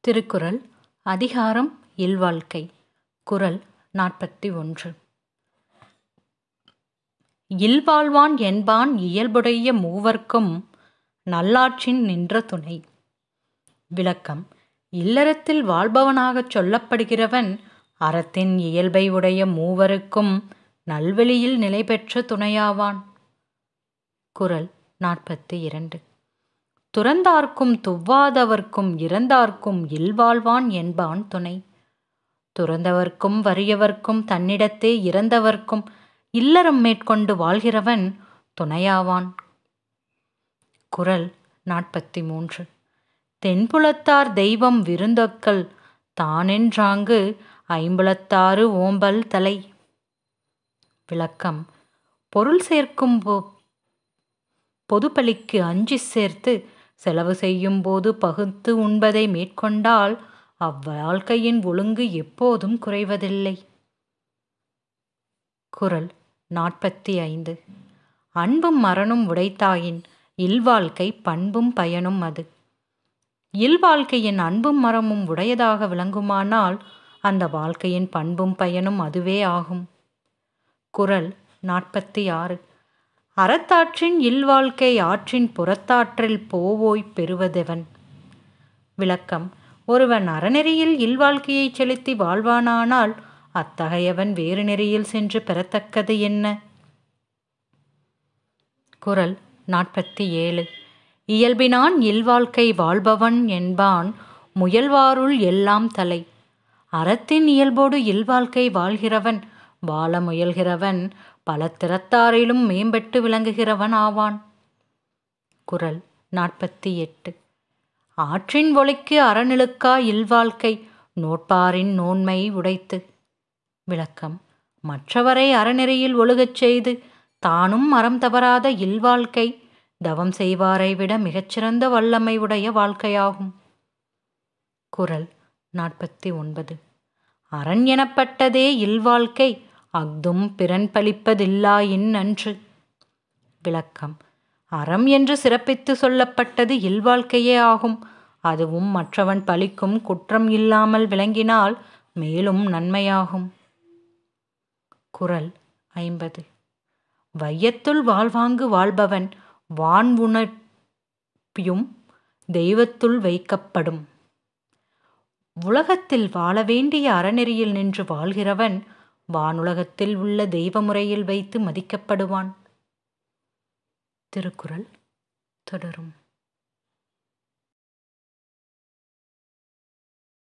திருக்குறள் அதிகாரம் இல்வாழ்க்கை. குறள் நாற்பத்தி ஒன்று. இல்வாழ்வான் என்பான் இயல்புடைய மூவர்க்கும் நல்லாற்றின் நின்ற துணை. விளக்கம் இல்லறத்தில் வாழ்பவனாகச் சொல்லப்படுகிறவன் அறத்தின் இயல்பை உடைய மூவருக்கும் நல்வெளியில் நிலை பெற்ற துணையாவான். குரல் நாற்பத்தி இரண்டு. துறந்தார்க்கும் துவ்வாதவர்க்கும் இறந்தார்க்கும் இல்வாழ்வான் என்பான் துணை. துறந்தவர்க்கும் வறியவர்க்கும் தன்னிடத்தே இறந்தவர்க்கும் இல்லறம் மேற்கொண்டு வாழ்கிறவன் துணையாவான். குரல் நாற்பத்தி மூன்று தென்புலத்தார் தெய்வம் விருந்தொக்கல் தானென்றாங்கு ஐம்புலத்தாறு ஓம்பல் தலை. விளக்கம். பொருள் சேர்க்கும் போ பொதுப்பலிக்கு அஞ்சி சேர்த்து செலவு செய்யும் போது பகுத்து உண்பதை மேற்கொண்டால் அவ்வாழ்க்கையின் ஒழுங்கு எப்போதும் குறைவதில்லை. குறள் நாற்பத்தி ஐந்து அன்பும் மரணும் உடைத்தாயின் இல்வாழ்க்கை பண்பும் பயனும் அது. இல்வாழ்க்கையின் அன்பும் மரமும் உடையதாக விளங்குமானால் அந்த வாழ்க்கையின் பண்பும் பயனும் அதுவே ஆகும். குறள் நாற்பத்தி ஆறு அறத்தாற்றின் இல்வாழ்க்கை ஆற்றின் புறத்தாற்றில் போவோய் பெறுவதெவன்? விளக்கம். ஒருவன் அறநெறியில் இல்வாழ்க்கையை செலுத்தி வாழ்வானானால் அத்தகையவன் வேறு நெறியில் சென்று பெறத்தக்கது என்ன? குரல் நாற்பத்தி ஏழு இயல்பினான் இல்வாழ்க்கை வாழ்பவன் என்பான் முயல்வாருள் எல்லாம் தலை. அறத்தின் இயல்போடு இல்வாழ்க்கை வாழ்கிறவன் வாழ முயல்கிறவன் பல திறத்தாரிலும் மேம்பட்டு விளங்குகிறவன் ஆவான். குரல் நாற்பத்தி எட்டு ஆற்றின் ஒளிக்கு அறநிலுக்கா இல்வாழ்க்கை நோட்பாரின் நோன்மை உடைத்து. விளக்கம். மற்றவரை அறநெறியில் ஒழுகச் செய்து தானும் மரம் தவறாத இல்வாழ்க்கை தவம் செய்வாரை விட மிகச்சிறந்த வல்லமை உடைய வாழ்க்கையாகும். குரல் நாற்பத்தி ஒன்பது. அரண் எனப்பட்டதே இல்வாழ்க்கை அஃதும் பிறன் அன்று நன்று விளக்கம். அறம் என்று சிறப்பித்து சொல்லப்பட்டது இல்வாழ்க்கையே ஆகும். அதுவும் மற்றவன் பழிக்கும் குற்றம் இல்லாமல் விளங்கினால் மேலும் நன்மையாகும். குரல் ஐம்பது. வையத்துள் வாழ்வாங்கு வாழ்பவன் வான் உணர்ப்பியும் தெய்வத்துள் வைக்கப்படும். உலகத்தில் வாழ வேண்டிய அறநெறியில் நின்று வாழ்கிறவன் வானுலகத்தில் உள்ள தெய்வ முறையில் வைத்து மதிக்கப்படுவான். திருக்குறள் தொடரும்.